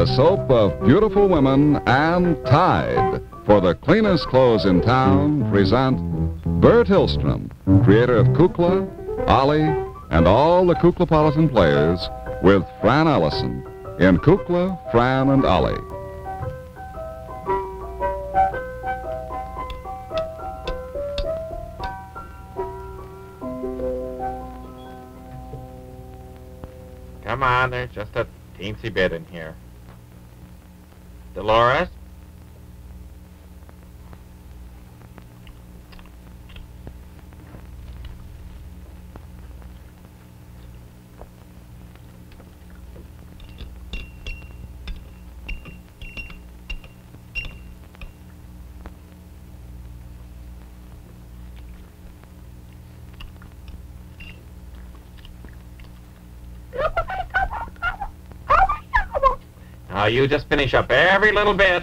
the soap of beautiful women, and Tide, for the cleanest clothes in town, present Burr Tillstrom, creator of Kukla, Ollie, and all the Kuklapolitan players, with Fran Allison in Kukla, Fran, and Ollie. Come on, there's just a teensy bit in here. Dolores? Now you just finish up every little bit.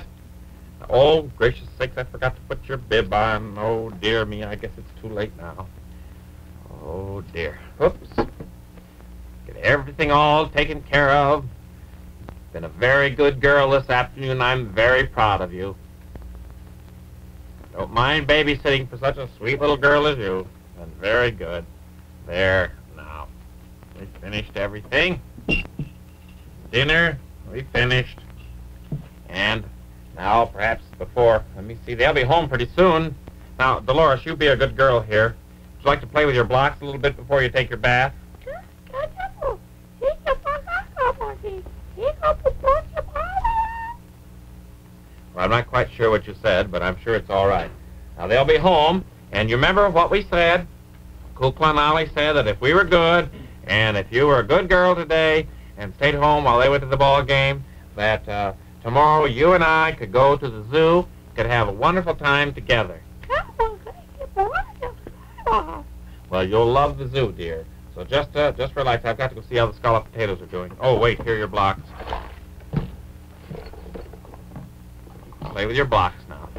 Oh, gracious sakes, I forgot to put your bib on. Oh, dear me, I guess it's too late now. Oh, dear. Oops. Get everything all taken care of. Been a very good girl this afternoon. I'm very proud of you. Don't mind babysitting for such a sweet little girl as you. Been very good. There, now. We finished everything. Dinner, we finished. And now, perhaps before, let me see, they'll be home pretty soon. Now, Dolores, you be a good girl here. Would you like to play with your blocks a little bit before you take your bath? Well, I'm not quite sure what you said, but I'm sure it's all right. Now, they'll be home, and you remember what we said? Kukla and said that if we were good, and if you were a good girl today, and stayed home while they went to the ball game, that uh, tomorrow you and I could go to the zoo, could have a wonderful time together. Well, you'll love the zoo, dear. So just uh, just relax. I've got to go see how the scalloped potatoes are doing. Oh, wait, here are your blocks. Play with your blocks now.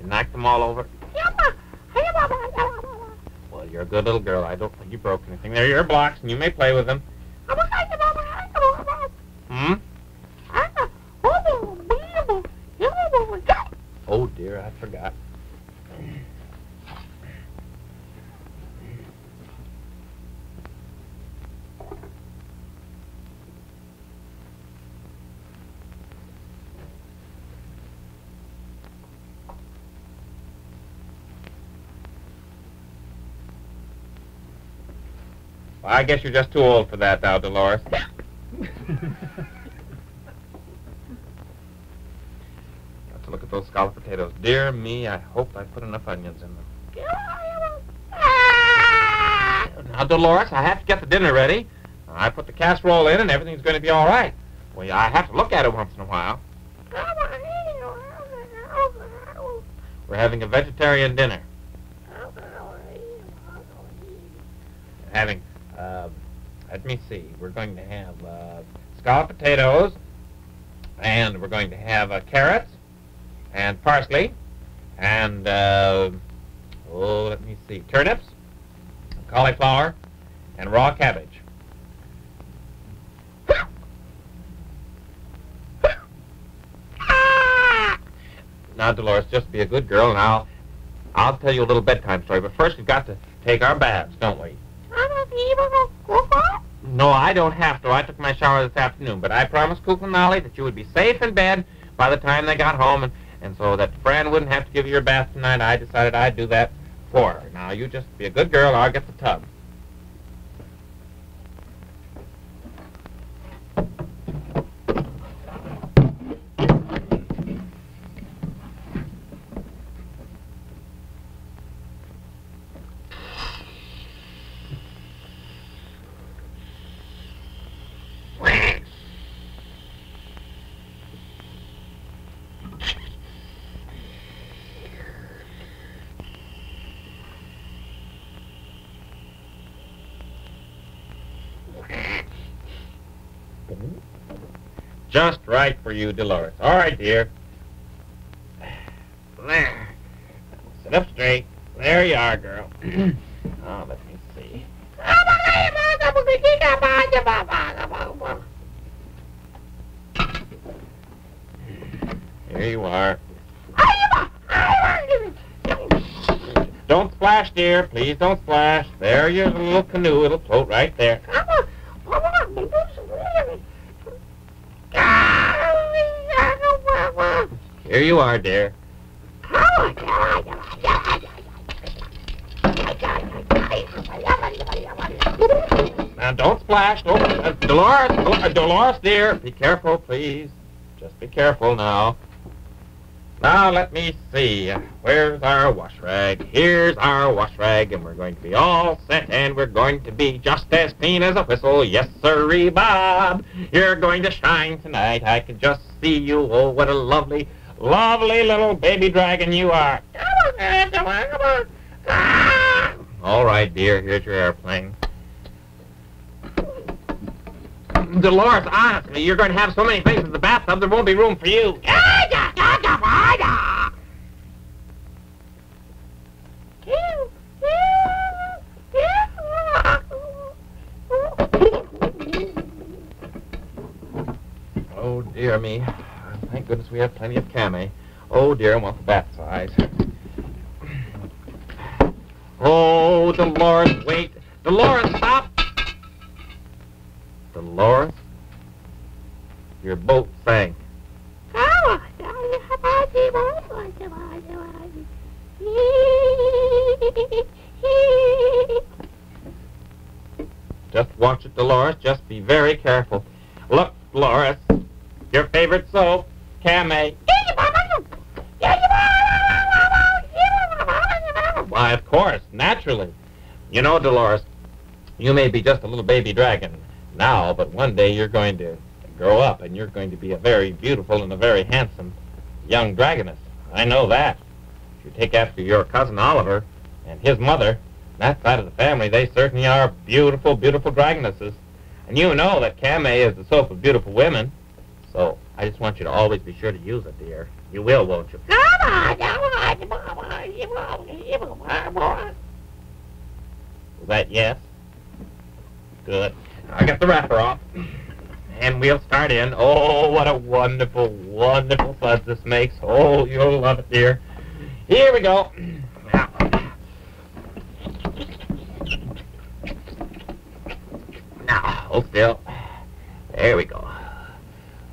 You knocked them all over? Well, you're a good little girl. I don't think you broke anything. They're your blocks, and you may play with them. I guess you're just too old for that now, Dolores. Got to look at those scalloped potatoes. Dear me, I hope I put enough onions in them. Now, Dolores, I have to get the dinner ready. I put the casserole in, and everything's going to be all right. Well, I have to look at it once in a while. We're having a vegetarian dinner. Having, uh, let me see, we're going to have uh, scalloped potatoes, and we're going to have uh, carrots, and parsley, and, uh, oh, let me see, turnips, cauliflower, and raw cabbage. Now, Dolores, just be a good girl, and I'll, I'll tell you a little bedtime story. But first, we've got to take our baths, don't we? No, I don't have to. I took my shower this afternoon, but I promised Kook and Ollie that you would be safe in bed by the time they got home, and, and so that Fran wouldn't have to give you your bath tonight. I decided I'd do that for her. Now, you just be a good girl, I'll get the tub. Just right for you, Dolores. All right, dear. There. Sit up straight. There you are, girl. oh, let me see. Here you are. Don't splash, dear. Please don't splash. There, your little canoe. It'll float right there. Here you are, dear. Now, don't splash. Don't, uh, Dolores, uh, Dolores, dear. Be careful, please. Just be careful now. Now, let me see. Where's our wash rag? Here's our wash rag, and we're going to be all set, and we're going to be just as clean as a whistle. Yes, sirree, Bob. You're going to shine tonight. I can just see you. Oh, what a lovely, lovely little baby dragon you are. Come on, man. Come on, come on. Ah! All right, dear. Here's your airplane. Dolores, honestly, you're going to have so many things in the bathtub, there won't be room for you. Oh, dear me. Thank goodness we have plenty of Camay. Oh, dear, I want the bath size. Oh, Dolores, wait. Dolores, stop! Dolores, your boat sank. Oh, Just watch it, Dolores. Just be very careful. Look, Dolores, your favorite soap, Camay. Naturally. You know, Dolores, you may be just a little baby dragon now, but one day you're going to grow up and you're going to be a very beautiful and a very handsome young dragoness. I know that. If you take after your cousin Oliver and his mother, that side of the family, they certainly are beautiful, beautiful dragonesses. And you know that Camay is the soap of beautiful women. So I just want you to always be sure to use it, dear. You will, won't you? Was that yes? Good. I got the wrapper off. And we'll start in. Oh, what a wonderful, wonderful fuzz this makes. Oh, you'll love it, dear. Here we go. Now. Now, hold still. There we go.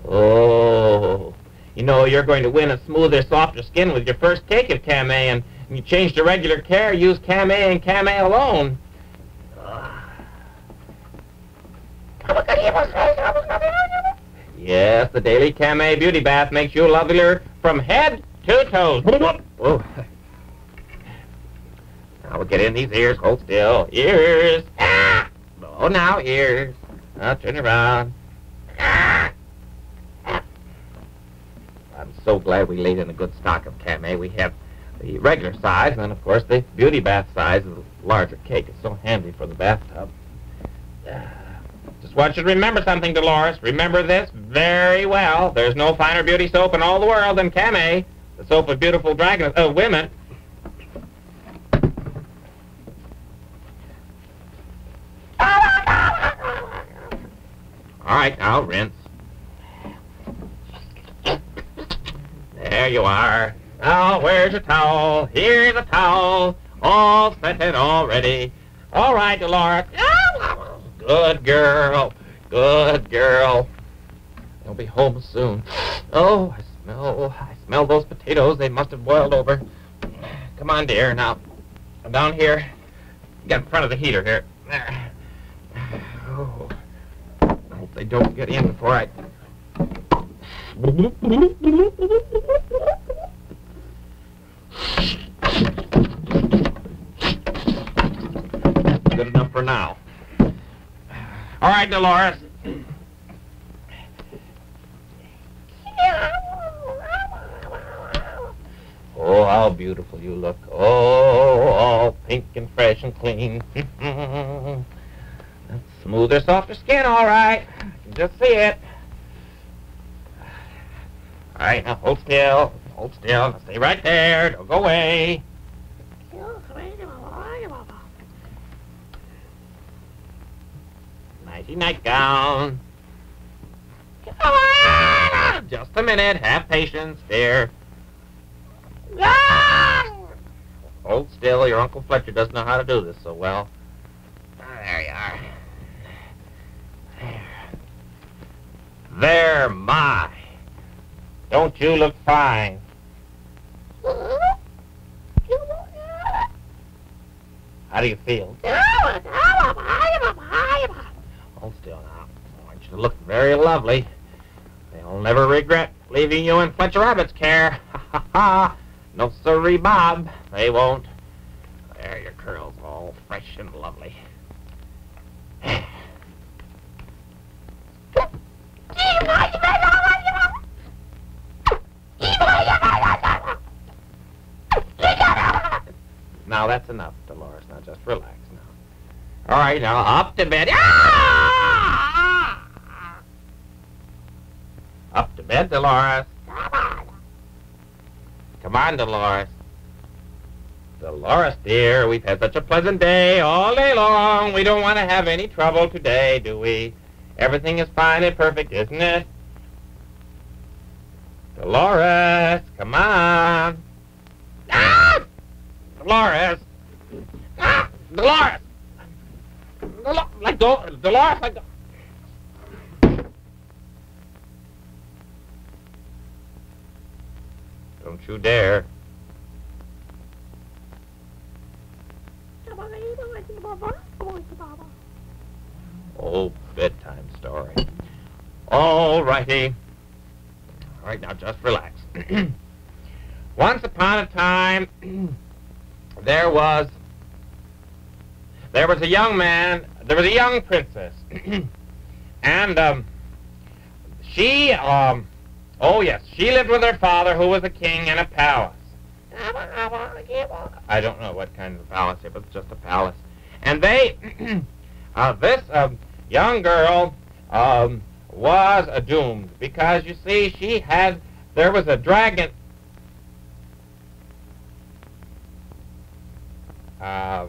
Oh, you know, you're going to win a smoother, softer skin with your first take of Camay, and you change to regular care, use Camay and Camay alone. Yes, the daily Camay beauty bath makes you lovelier from head to toes. Now we'll get in these ears. Hold still. Ears. Ah! Oh, now ears. Now turn around. Ah! I'm so glad we laid in a good stock of Camay. We have the regular size, and then, of course, the beauty bath size is a larger cake. It's so handy for the bathtub. Just want you to remember something, Dolores. Remember this very well. There's no finer beauty soap in all the world than Camay. the soap of beautiful dragon uh, women. All right, now rinse. There you are. Now, where's your towel? Here's a towel. All scented already. All right, Dolores. Good girl. Good girl. They'll be home soon. Oh, I smell, I smell those potatoes. They must have boiled over. Come on, dear. Now, down here. Get in front of the heater here. There. Oh. I Hope they don't get in before I. Good enough for now. All right, Dolores. Oh, how beautiful you look. Oh, all pink and fresh and clean. That's smoother, softer skin, all right. Just see it. All right, now hold still. Hold still. Now stay right there. Don't go away. Nighty nightgown. Just a minute. Have patience. There. Hold still. Your Uncle Fletcher doesn't know how to do this so well. There you are. There. There, my. Don't you look fine? How do you feel? Hold still now. I want you to look very lovely. They'll never regret leaving you in Fletcher Abbott's care. Ha ha ha. No sirree, Bob. They won't. There, your curls all fresh and lovely. Now that's enough, Dolores. Now just relax now. All right, now up to bed. Ah! Up to bed, Dolores. Come on, Dolores. Dolores, dear, we've had such a pleasant day all day long. We don't want to have any trouble today, do we? Everything is fine and perfect, isn't it? Dolores, come on. Ah! Dolores. Ah! Dolores. Dolores, let go. Dolores, let go. Don't you dare. Oh, bedtime story. All righty. All right, now just relax. Once upon a time, there was there was a young man, there was a young princess, and um, she, um, oh yes, she lived with her father, who was a king in a palace. I don't know what kind of palace it was, just a palace. And they, uh, this um, young girl um, was doomed because you see, she had there was a dragon. Uh,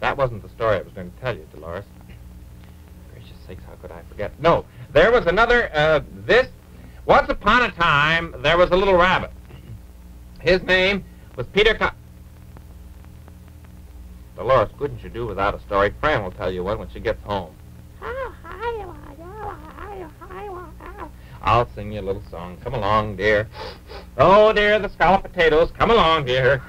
that wasn't the story I was going to tell you, Dolores. Gracious sakes, how could I forget? No, there was another. Uh, this once upon a time, there was a little rabbit. His name was Peter. Co- Dolores, couldn't you do without a story? Fran will tell you one when she gets home. I'll sing you a little song. Come along, dear. Oh, dear, the scalloped potatoes. Come along, dear.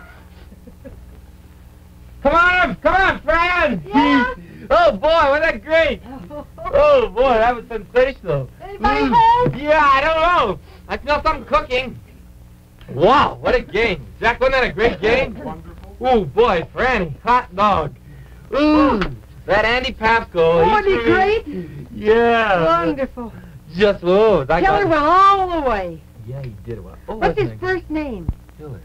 Come on, come on, Fran. Yeah? oh boy, wasn't that great? Oh boy, that was sensational. Anybody Mm. home? Yeah, I don't know. I smell something cooking. Wow, what a game. Jack, wasn't that a great game? Wonderful. Oh, boy, Franny, hot dog. Ooh, that Andy Pafko. Wasn't he's he great? Yeah. Wonderful. Just, oh, I Keller got... went all the way. Yeah, he did well. Oh, What's his first name? good? Killer.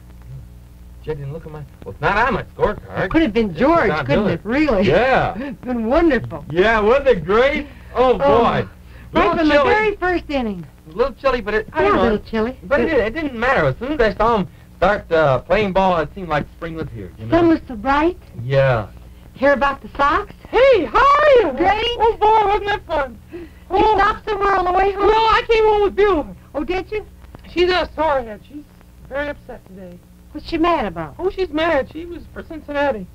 Jed didn't look at my... Well, it's not on my scorecard. It Could have been George, couldn't it? Really? Yeah. It's been wonderful. Yeah, wasn't it great? Oh, boy. Right from the very first inning. A little chilly, but it... I Yeah, don't a little chilly. But it, it didn't matter. As soon as I saw him start uh, playing ball, it seemed like spring was here. You know? Sun was so bright. Yeah. Hear about the Sox? Hey, how are you? Great. Oh, boy, wasn't that fun? You Oh, stopped somewhere on the way home? Well, I came home with Beulah. Oh, did you? She's a sorehead. She's very upset today. What's she mad about? Oh, she's mad. She was for Cincinnati.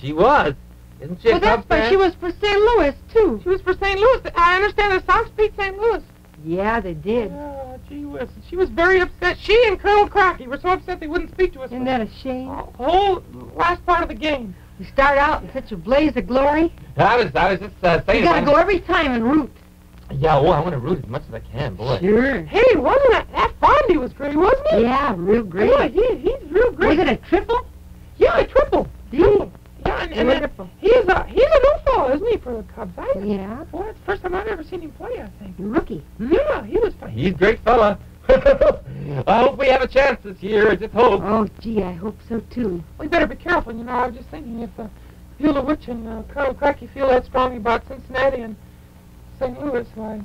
She was. Isn't she a well, that's Cubs fan? she was for St. Louis, too. She was for St. Louis. I understand the Sox beat St. Louis. Yeah, they did. Oh, gee whiz. She was very upset. She and Colonel Crackie were so upset they wouldn't speak to us. Isn't that a shame? the whole last part of the game. You start out in such a blaze of glory. I was, I was just uh, saying. You gotta go every time and root. Yeah, oh, I want to root as much as I can, boy. Sure. Hey, wasn't that that Fondy was great, wasn't he? Yeah, real Yeah, great. he, he's real great. Was it a triple? Yeah, a triple. Gee, Triple. Yeah, and, and then wonderful. he's a he's a new fellow, isn't he, for the Cubs? I, Yeah, Boy, it's the first time I've ever seen him play. I think. rookie. Yeah, he was fine. He's a great fella. I hope we have a chance this year. I just hope. Oh, gee, I hope so, too. We better be careful. You know, I was just thinking if uh, Beulah Witch and uh, Colonel Crackie feel that strongly about Cincinnati and St. Louis, why,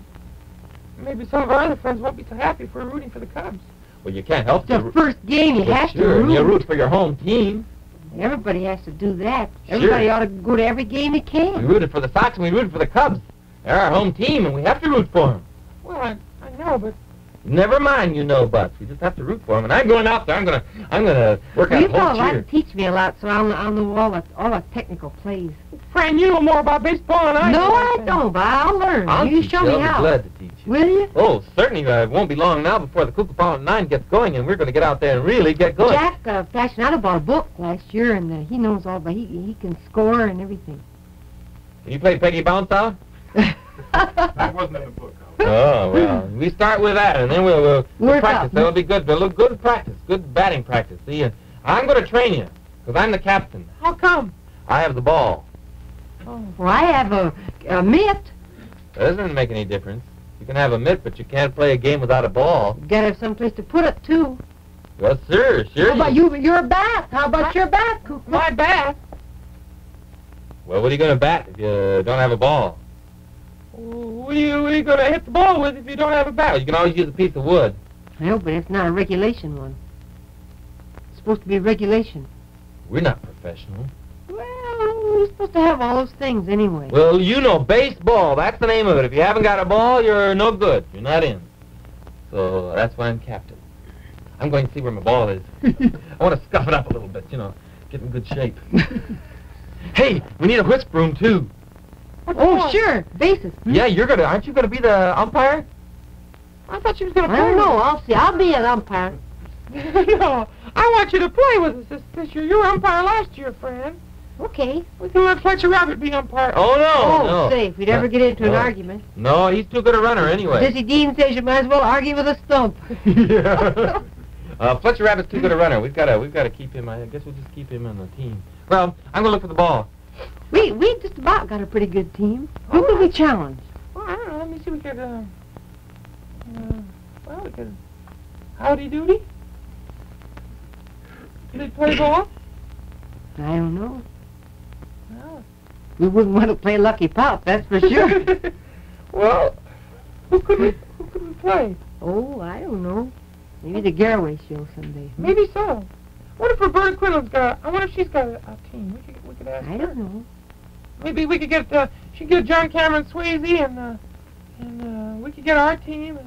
maybe some of our other friends won't be so happy if we're rooting for the Cubs. Well, you can't help It's the first game. You Well, have sure, to and you root. root for your home team. Everybody has to do that. Sure. Everybody ought to go to every game he can. We rooted for the Sox and we rooted for the Cubs. They're our home team, and we have to root for them. Well, I, I know, but Never mind, you know, buts. We just have to root for them. And I'm going out there. I'm gonna, I'm gonna work Well, out you a whole fellows ought to cheer. teach me a lot, so I'll, I'll know all the all the technical plays. Fran, you know more about baseball than I do. no, I don't, but I'll learn. I'll you teach show you. me I'll be how. glad to teach you. Will you? Oh, certainly. Uh, it won't be long now before the Kuklapolitan 9 gets going, and we're going to get out there and really get going. Jack uh, Fascinato bought a book last year, and uh, he knows all about. He he can score and everything. Can you play Peggy Bounce Out? That wasn't in the book. Oh, well, we start with that, and then we'll, we'll, we'll practice. up. That'll be good. Good practice, good batting practice. See, uh, I'm going to train you, because I'm the captain. How come? I have the ball. Oh, Well, I have a, a mitt. That doesn't make any difference. You can have a mitt, but you can't play a game without a ball. You gotta have someplace to put it too. Well, sure, sure. How about you? Your bat. How about your bat, Kook? my bat. Well, what are you going to bat if you don't have a ball? What are you, what are you going to hit the ball with if you don't have a Well, bat? Oh, you can always use a piece of wood. I know, but it's not a regulation one. It's supposed to be regulation. We're not professional. Well, we're supposed to have all those things anyway. Well, you know, baseball, that's the name of it. If you haven't got a ball, you're no good. You're not in. So that's why I'm captain. I'm going to see where my ball is. I want to scuff it up a little bit, you know, get in good shape. hey, we need a whisk broom, too. What oh, for? sure, bases. Hmm? Yeah, you're going to, aren't you going to be the umpire? I thought you was gonna play. don't know. I'll see. I'll be an umpire. no, I want you to play with us this, this year. You were umpire last year, Fran. Okay. We can let Fletcher Rabbit be umpire. Oh, no, Oh, no. say, if we'd ever get into an argument. No, he's too good a runner anyway. Dizzy Dean says you might as well argue with a stump. yeah. Uh, Fletcher Rabbit's too good a runner. We've got to, we've got to keep him. I guess we'll just keep him on the team. Well, I'm gonna look for the ball. We we just about got a pretty good team. Who could we challenge? Well, I don't know. Let me see. We could, uh, uh, well, we could, howdy doody. Did they play ball? I don't know. Well. We wouldn't want to play Lucky Pup, that's for sure. well, who could we, who could we play? oh, I don't know. Maybe the Garroway show someday. hmm? Maybe so. What if Roberta Quinlan's got? I wonder if she's got a, a team. We could, we could ask I her. don't know. Maybe we could get uh, she could get John Cameron Swayze and uh, and uh, we could get our team.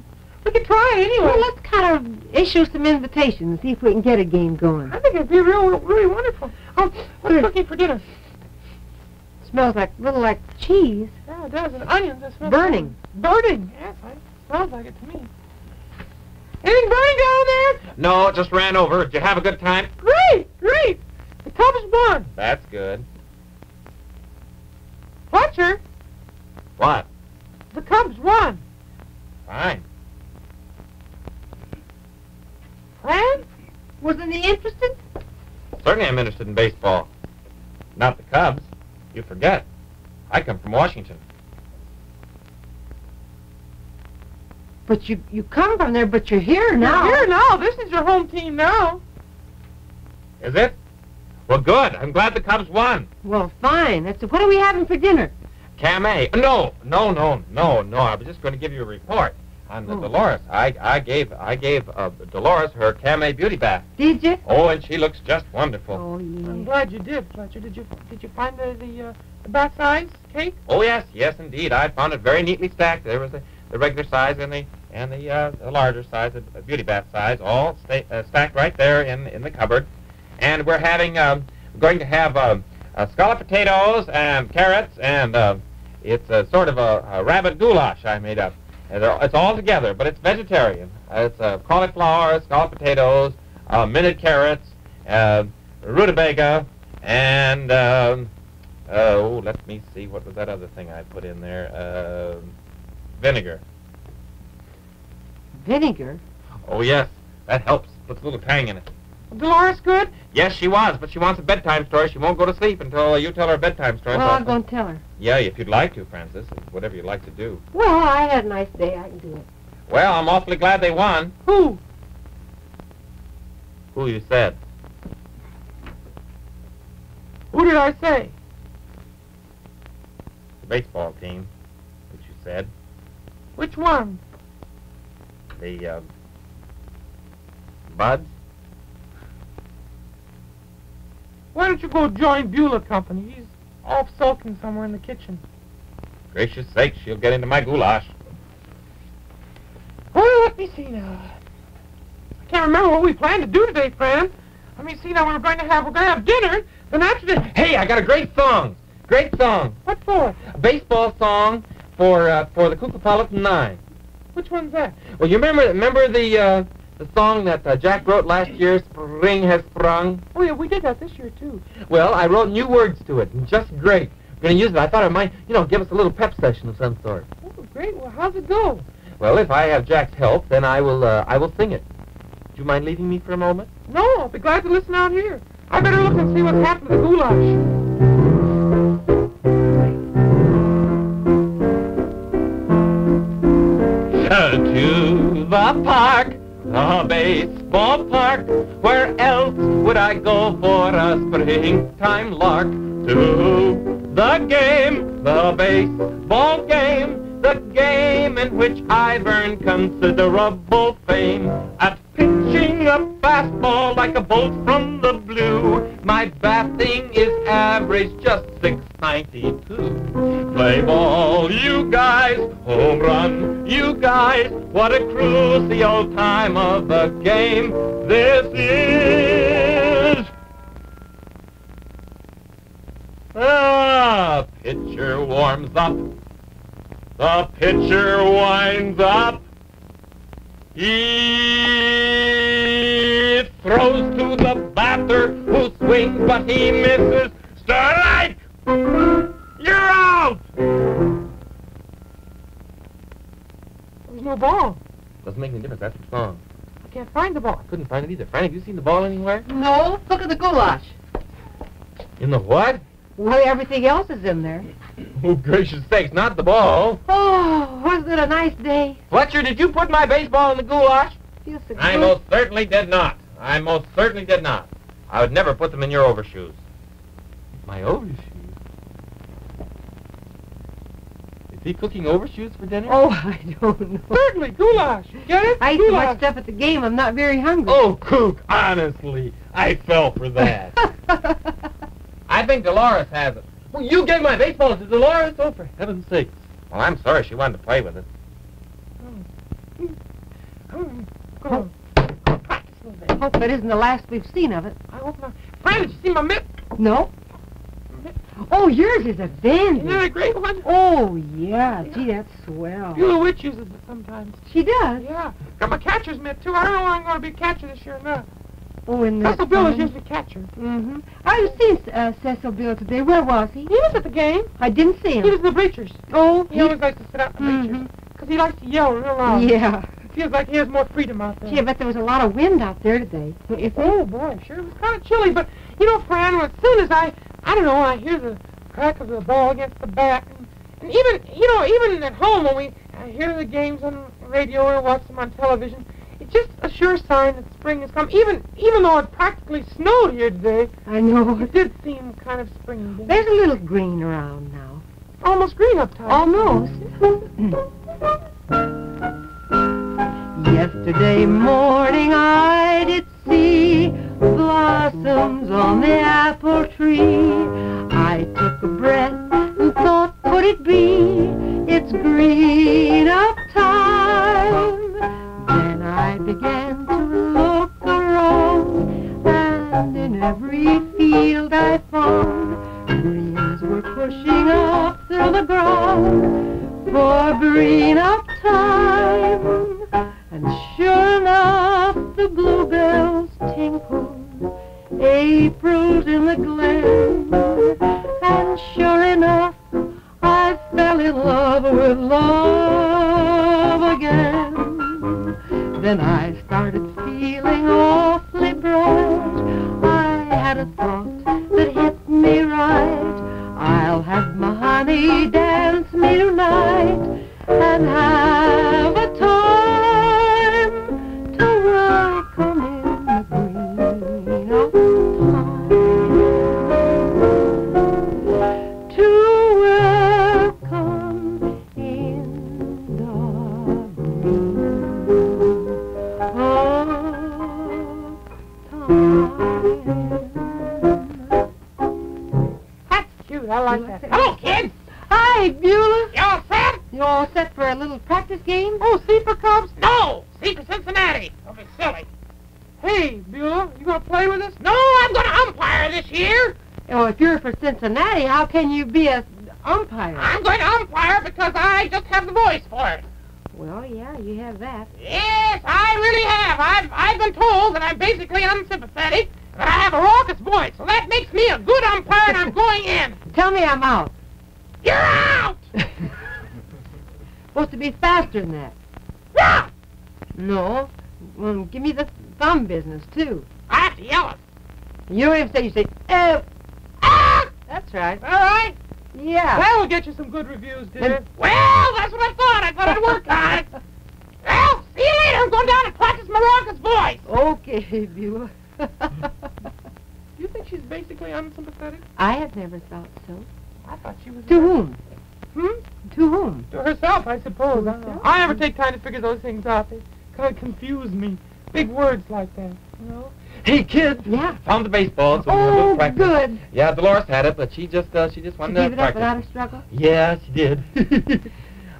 We could try it anyway. Well, let's kind of issue some invitations and see if we can get a game going. I think it'd be real, really wonderful. Oh, what's cooking for dinner? smells like a little like cheese. Yeah, it does. And onions. That smells Burning. Burning. Yes, I, smells like it to me. Anything burning down there? No, it just ran over. Did you have a good time? Great, great. The Cubs won. That's good. Fletcher, What? the Cubs won. Fine. Fran? Wasn't he interested? Certainly I'm interested in baseball. Not the Cubs. You forget. I come from Washington. But you you come from there, but you're here now. You're here now. This is your home team now. Is it? Well, good. I'm glad the Cubs won. Well, fine. That's what are we having for dinner? Camay. No, no, no, no, no. I was just going to give you a report. On the Oh. Dolores. I I gave I gave uh, Dolores her Camay Beauty Bath. Did you? Oh, and she looks just wonderful. Oh, I'm glad you did, Fletcher. Did you did you find the the, uh, the bath size cake? Oh yes, yes indeed. I found it very neatly stacked. There was the, the regular size and the and the, uh, the larger size, the the beauty bath size, all sta- uh, stacked right there in in the cupboard. And we're having um, we're going to have um, uh, scalloped potatoes and carrots and uh, it's a sort of a, a rabbit goulash I made up. It's all together, but it's vegetarian. Uh, it's uh, cauliflower, scalloped potatoes, uh, minute carrots, uh, rutabaga, and um, uh, oh, let me see. What was that other thing I put in there? Uh, vinegar. Vinegar? Oh yes, that helps. Puts a little tang in it. Dolores good? Yes, she was, but she wants a bedtime story. She won't go to sleep until you tell her a bedtime story. Well, So I'll go and tell her. Yeah, if you'd like to, Francis. Whatever you'd like to do. Well, I had a nice day. I can do it. Well, I'm awfully glad they won. Who? Who you said? Who did I say? The baseball team, which you said. Which one? The uh, Buds. Why don't you go join Beulah Company? He's off sulking somewhere in the kitchen. Gracious sakes, she'll get into my goulash. Well, let me see now. I can't remember what we planned to do today, Fran. Let me see now. We're going to have we're going to have dinner. Then after dinner, Hey, I got a great song. Great song. what for? A baseball song for uh, for the Kuklapolitan Nine. Which one's that? Well, you remember remember the uh, the song that uh, Jack wrote last year, "Spring Has Sprung." Oh yeah, we did that this year too. Well, I wrote new words to it, and just great. We're gonna use it. I thought it might, you know, give us a little pep session of some sort. Oh, great. Well, how's it go? Well, if I have Jack's help, then I will uh, I will sing it. Do you mind leaving me for a moment? No, I'll be glad to listen out here. I better look and see what's happened to the goulash. to the park, the baseball park. Where else would I go for a springtime lark? To the game, the baseball game, the game in which I've earned considerable fame. At a fastball like a bolt from the blue, my batting is average just 692. Play ball, you guys, home run, you guys. What a crucial time of the game this is. Ah, pitcher warms up. The pitcher winds up. He throws to the batter who swings but he misses. Strike! You're out! There's no ball. Doesn't make any difference. That's what's wrong. I can't find the ball. I couldn't find it either. Franny, have you seen the ball anywhere? No, look at the goulash. In the what? Well, everything else is in there. Oh, gracious sakes, not the ball. Oh, wasn't it a nice day? Fletcher, did you put my baseball in the goulash? Feels so I most certainly did not. I most certainly did not. I would never put them in your overshoes. My overshoes? Is he cooking overshoes for dinner? Oh, I don't know. Certainly, goulash. Get it? I ate so much stuff at the game, I'm not very hungry. Oh, Kook, honestly, I fell for that. I think Dolores has it. Well, you gave my baseball to Dolores? Oh, for heaven's sake. Well, I'm sorry she wanted to play with it. Go. Practice a little bit. Hope it isn't the last we've seen of it. I hope not. Fran, did you see my mitt? No? Oh, yours is a dandy. Isn't that a great one? Oh, yeah. Gee, that's swell. Beulah Witch uses it sometimes. She does. Yeah. Got my catcher's mitt, too. I don't know whether I'm going to be a catcher this year or not. Oh, in the Cecil Bill is usually catcher. Mm-hmm. I was seeing uh, Cecil Bill today. Where was he? He was at the game. I didn't see him. He was in the bleachers. Oh, He always likes to sit out in the bleachers. Mhm. Because he likes to yell real loud. Yeah. Feels like he has more freedom out there. Gee, I bet there was a lot of wind out there today. If Oh boy, sure it was kind of chilly, but you know, Fran, as soon as I, I don't know, I hear the crack of the ball against the bat, and, and even, you know, even at home when we I hear the games on radio or watch them on television, it's just a sure sign that spring has come. Even, even though it practically snowed here today, I know. it did seem kind of springy. There's a little green around now. almost green up top. Almost. Yesterday morning I did see blossoms on the apple tree. I took a breath and thought, could it be? It's green up time. I began to look around, and in every field I found greens were pushing up through the ground for green up time. And sure enough, the bluebells tinkled. April's in the glen. And sure enough, I fell in love with love again. Then I started feeling awfully bright. I had a thought that hit me right. I'll have my honey dance me tonight and have can you be a umpire? I'm going to umpire because I just have the voice for it. Well, yeah, you have that. Yes, I really have. I've I've been told that I'm basically unsympathetic, that I have a raucous voice, so that makes me a good umpire, and I'm going in. Tell me I'm out. You're out. Supposed to be faster than that. Yeah. No. Well, give me the thumb business, too. I have to yell it. You don't even say, you say, oh. Ah! That's right. All right. Yeah. That'll get you some good reviews, dear. dear. Well, that's what I thought. I thought work on it. Well, see you later. I'm going down and practice my raucous voice. Okay, Beulah. You think she's basically unsympathetic? I have never thought so. I thought she was. To whom? Hmm? To whom? To herself, I suppose. I, Herself? I never take time to figure those things out. They kind of confuse me. Big words like that, you know? Hey, kids. Yeah. Found the baseball, so we have a little Oh, practice. good. Yeah, Dolores had it, but she just uh, she just She wanted gave to it up without a struggle? Yeah, she did.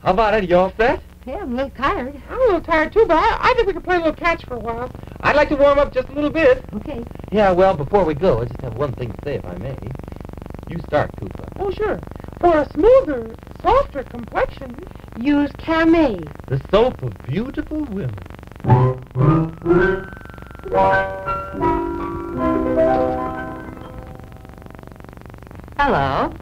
How about it? You all set? Yeah, I'm a little tired. I'm a little tired, too, but I, I think we can play a little catch for a while. I'd like to warm up just a little bit. Okay. Yeah, well, before we go, I just have one thing to say, if I may. You start, Cooper. Oh, sure. For a smoother, softer complexion. Use Camay. The soap of beautiful women. Hello.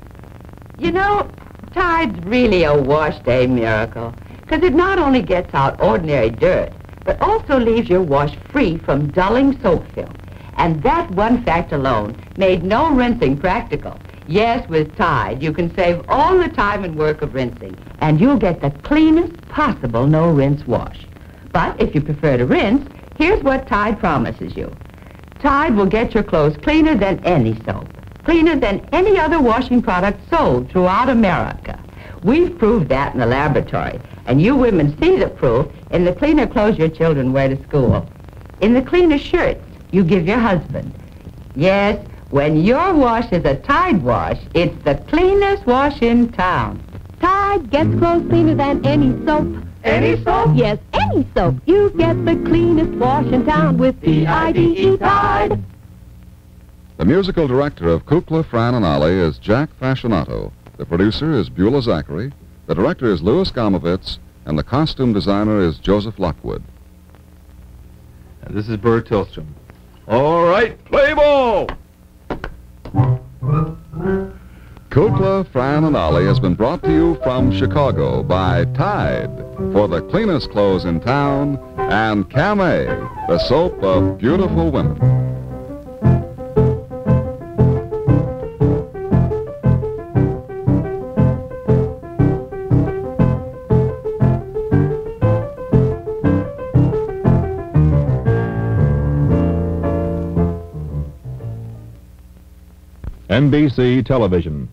You know, Tide's really a wash day miracle, 'cause it not only gets out ordinary dirt, but also leaves your wash free from dulling soap film. And that one fact alone made no rinsing practical. Yes, with Tide, you can save all the time and work of rinsing, and you'll get the cleanest possible no-rinse wash. But if you prefer to rinse, here's what Tide promises you. Tide will get your clothes cleaner than any soap, cleaner than any other washing product sold throughout America. We've proved that in the laboratory, and you women see the proof in the cleaner clothes your children wear to school, in the cleaner shirts you give your husband. Yes, when your wash is a Tide wash, it's the cleanest wash in town. Tide gets clothes cleaner than any soap. Any soap? Yes, any soap. You get the cleanest wash in town with T-I-D-E Tide. The musical director of Kukla, Fran, and Ollie is Jack Fascinato. The producer is Beulah Zachary. The director is Louis Gomavitz. And the costume designer is Joseph Lockwood. And this is Burr Tillstrom. All right, play ball! Kukla, Fran, and Ollie has been brought to you from Chicago by Tide for the cleanest clothes in town and Camay, the soap of beautiful women. NBC Television.